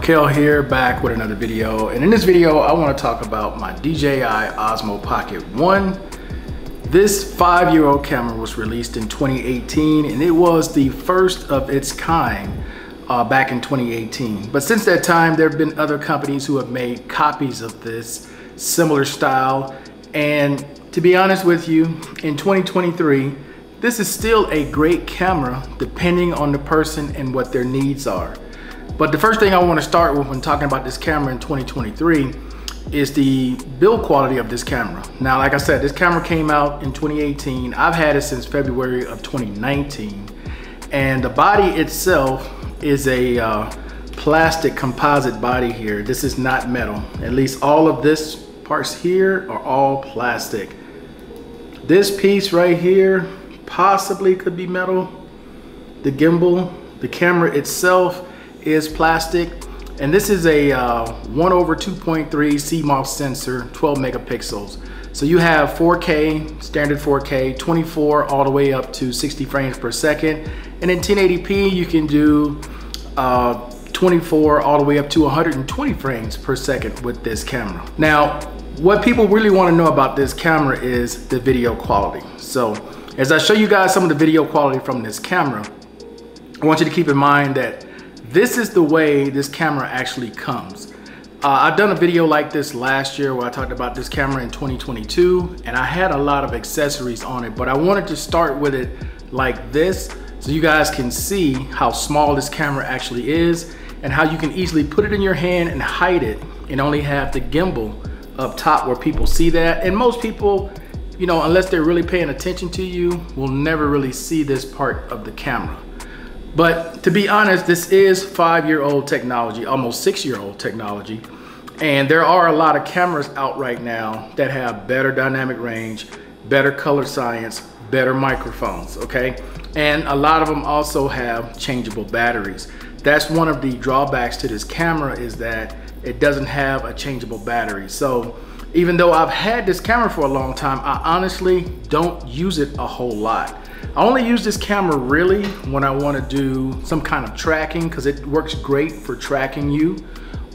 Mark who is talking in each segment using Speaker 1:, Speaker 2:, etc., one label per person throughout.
Speaker 1: MarKell here, back with another video. And in this video, I wanna talk about my DJI Osmo Pocket 1. This five-year-old camera was released in 2018, and it was the first of its kind uh, back in 2018. But since that time, there have been other companies who have made copies of this similar style. And to be honest with you, in 2023, this is still a great camera depending on the person and what their needs are. But the first thing I want to start with when talking about this camera in 2023 is the build quality of this camera. Now, like I said, this camera came out in 2018. I've had it since February of 2019. And the body itself is a uh, plastic composite body here. This is not metal. At least all of this parts here are all plastic. This piece right here possibly could be metal. The gimbal, the camera itself is plastic. And this is a uh, 1 over 2.3 CMOS sensor, 12 megapixels. So you have 4K, standard 4K, 24 all the way up to 60 frames per second. And in 1080p, you can do uh, 24 all the way up to 120 frames per second with this camera. Now, what people really want to know about this camera is the video quality. So as I show you guys some of the video quality from this camera, I want you to keep in mind that this is the way this camera actually comes. Uh, I've done a video like this last year where I talked about this camera in 2022 and I had a lot of accessories on it, but I wanted to start with it like this so you guys can see how small this camera actually is and how you can easily put it in your hand and hide it and only have the gimbal up top where people see that. And most people, you know, unless they're really paying attention to you, will never really see this part of the camera. But to be honest, this is five-year-old technology, almost six-year-old technology. And there are a lot of cameras out right now that have better dynamic range, better color science, better microphones, okay? And a lot of them also have changeable batteries. That's one of the drawbacks to this camera is that it doesn't have a changeable battery. So even though I've had this camera for a long time, I honestly don't use it a whole lot. I only use this camera really when I wanna do some kind of tracking because it works great for tracking you.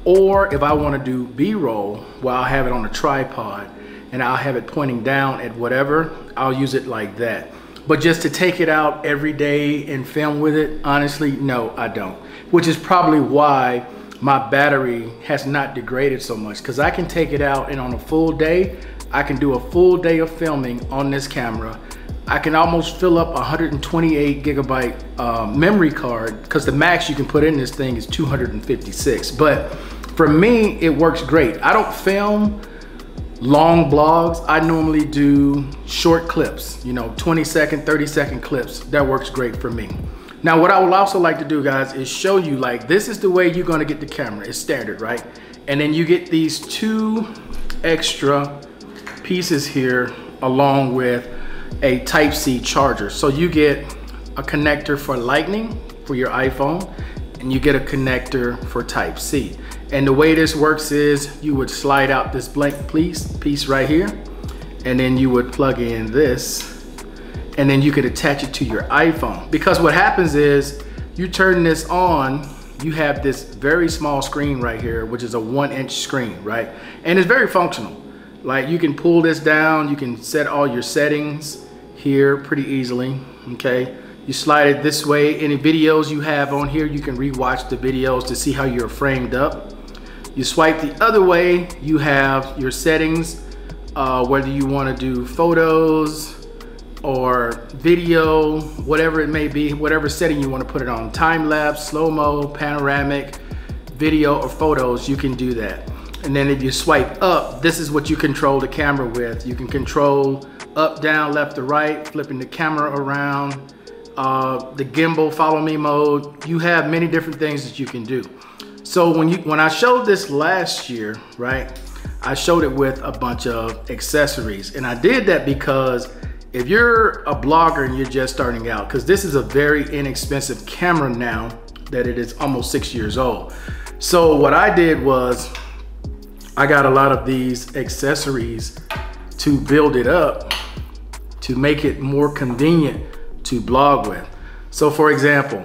Speaker 1: Or if I wanna do B-roll, while I have it on a tripod and I'll have it pointing down at whatever, I'll use it like that. But just to take it out every day and film with it, honestly, no, I don't. Which is probably why my battery has not degraded so much because I can take it out and on a full day, I can do a full day of filming on this camera. I can almost fill up a 128 gigabyte uh, memory card because the max you can put in this thing is 256. But for me, it works great. I don't film long blogs. I normally do short clips, you know, 20 second, 30 second clips. That works great for me. Now, what I would also like to do, guys, is show you like, this is the way you're gonna get the camera. It's standard, right? And then you get these two extra pieces here along with a Type-C charger. So you get a connector for lightning for your iPhone and you get a connector for Type-C. And the way this works is you would slide out this blank piece, piece right here, and then you would plug in this, and then you could attach it to your iPhone. Because what happens is you turn this on, you have this very small screen right here, which is a one inch screen, right? And it's very functional. Like you can pull this down, you can set all your settings here pretty easily, okay? You slide it this way. Any videos you have on here, you can rewatch the videos to see how you're framed up. You swipe the other way, you have your settings, uh, whether you wanna do photos or video, whatever it may be, whatever setting you wanna put it on. Time lapse, slow-mo, panoramic, video or photos, you can do that. And then if you swipe up, this is what you control the camera with. You can control up, down, left to right, flipping the camera around, uh, the gimbal follow me mode. You have many different things that you can do. So when you when I showed this last year, right, I showed it with a bunch of accessories. And I did that because if you're a blogger and you're just starting out, because this is a very inexpensive camera now that it is almost six years old. So what I did was I got a lot of these accessories to build it up to make it more convenient to blog with. So for example,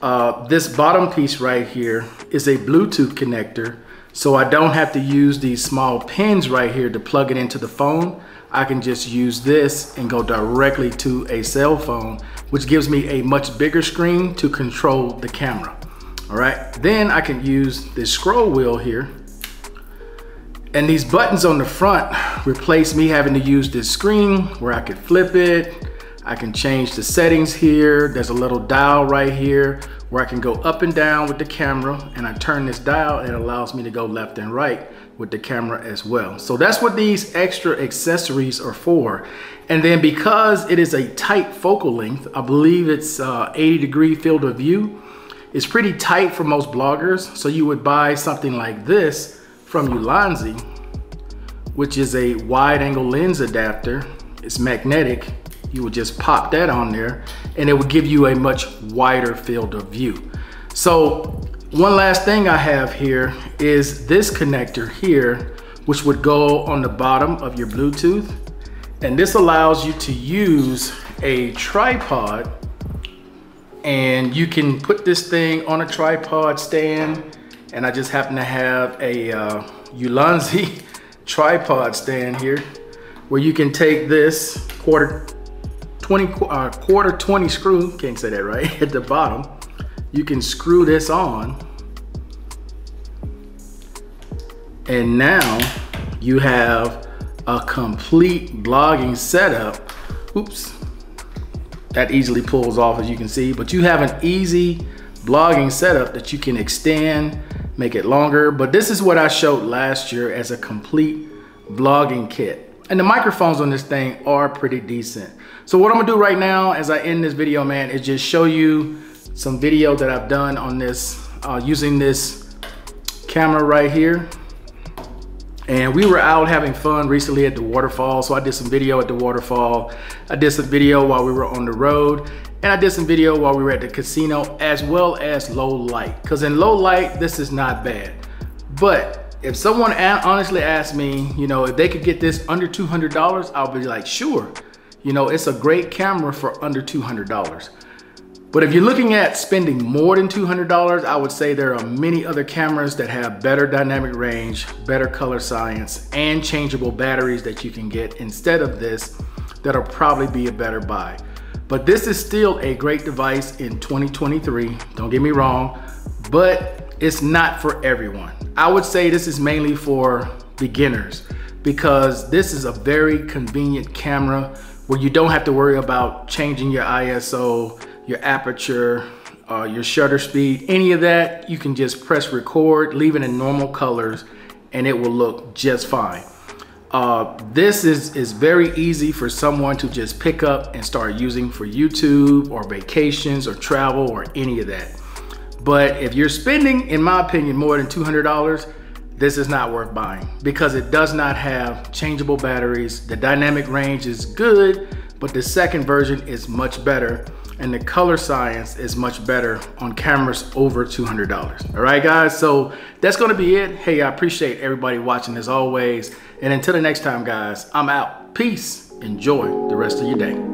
Speaker 1: Uh, this bottom piece right here is a Bluetooth connector. So I don't have to use these small pins right here to plug it into the phone. I can just use this and go directly to a cell phone, which gives me a much bigger screen to control the camera. All right, then I can use this scroll wheel here. And these buttons on the front replace me having to use this screen where I could flip it, I can change the settings here. There's a little dial right here where I can go up and down with the camera and I turn this dial and it allows me to go left and right with the camera as well. So that's what these extra accessories are for. And then because it is a tight focal length, I believe it's uh, 80 degree field of view, it's pretty tight for most bloggers. So you would buy something like this from Ulanzi, which is a wide angle lens adapter. It's magnetic you would just pop that on there and it would give you a much wider field of view. So one last thing I have here is this connector here, which would go on the bottom of your Bluetooth. And this allows you to use a tripod and you can put this thing on a tripod stand and I just happen to have a uh, Ulanzi tripod stand here where you can take this quarter 20 uh, quarter 20 screw, can't say that right, at the bottom. You can screw this on. And now you have a complete blogging setup. Oops, that easily pulls off as you can see, but you have an easy blogging setup that you can extend, make it longer. But this is what I showed last year as a complete vlogging kit. And the microphones on this thing are pretty decent. So what I'm gonna do right now as I end this video, man, is just show you some video that I've done on this, uh, using this camera right here. And we were out having fun recently at the waterfall. So I did some video at the waterfall. I did some video while we were on the road. And I did some video while we were at the casino as well as low light. Cause in low light, this is not bad. But if someone honestly asked me, you know, if they could get this under $200, I'll be like, sure. You know, it's a great camera for under $200. But if you're looking at spending more than $200, I would say there are many other cameras that have better dynamic range, better color science, and changeable batteries that you can get instead of this that'll probably be a better buy. But this is still a great device in 2023, don't get me wrong, but it's not for everyone. I would say this is mainly for beginners because this is a very convenient camera where you don't have to worry about changing your ISO, your aperture, uh, your shutter speed, any of that. You can just press record, leave it in normal colors, and it will look just fine. Uh, this is, is very easy for someone to just pick up and start using for YouTube or vacations or travel or any of that. But if you're spending, in my opinion, more than $200, this is not worth buying because it does not have changeable batteries. The dynamic range is good, but the second version is much better and the color science is much better on cameras over $200. All right, guys, so that's gonna be it. Hey, I appreciate everybody watching as always. And until the next time, guys, I'm out. Peace. Enjoy the rest of your day.